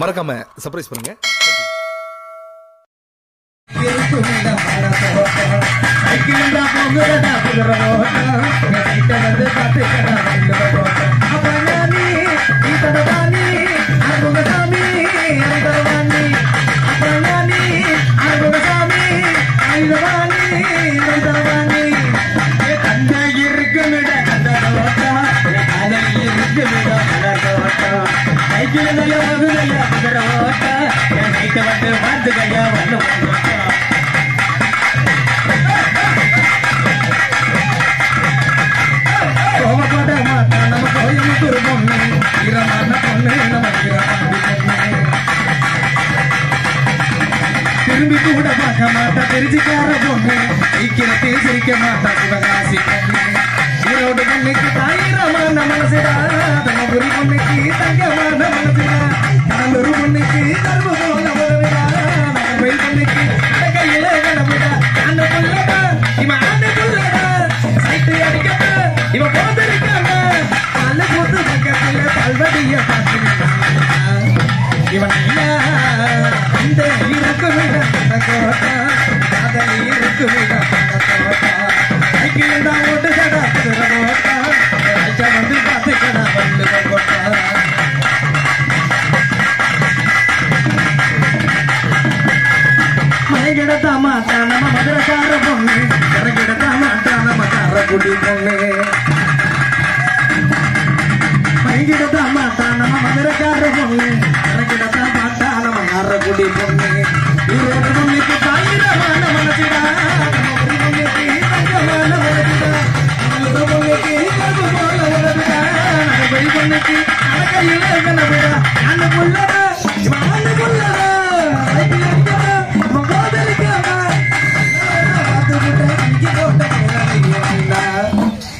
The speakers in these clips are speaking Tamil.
மறக்காம சர்ப்ரைஸ் பண்ணுங்க. கோவப்பட மாட்டான் நம்ம கோயம்புத்தூர் பொண்ணு ஈரமான பொண்ணு நம்ம ஈரமான பொண்ணு திரும்பி கூட பார்க்க மாட்டா தெரிஞ்சுக்கார பொண்ணு ஐக்கியத்தை சிரிக்க மாட்டா சிவகாசி பொண்ணு. ஈரோடு பொண்ணுக்கு தாயிரமான மனசுடா தமபுரி பொண்ணுக்கு தங்கமான மனசுடா கடலூர் பொண்ணுக்கு கரும்பு போல உறவுடா நகர்வை பொண்ணுக்கு கையில கடவுடா அந்த புள்ளடா இவன் ஆண்டு புள்ளடா சைட்டு இவன் பக்கத்துல இவன் ஐயா, இருக்கும் இருக்கும் ஓட்டு கடா மலைகிடத்தா மாட்டா நம்ம மதுரக்கார பொண்ணு கரைகிடத்தா மாட்டா நம்ம காரக்குடி பொண்ணு மலைகிடத்தா மாட்டா நம்ம மதுரக்கார பொண்ணு கரைகிடத்தா மாட்டா நம்ம காரக்குடி பொண்ணு ஈரோடு பொண்ணுக்கு தாயிரமான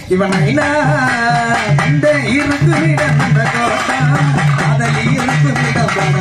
இவன் ஐநா இந்த இருக்குமிடம் அந்த கோட்டா காதலி இருக்குமிடம் அந்த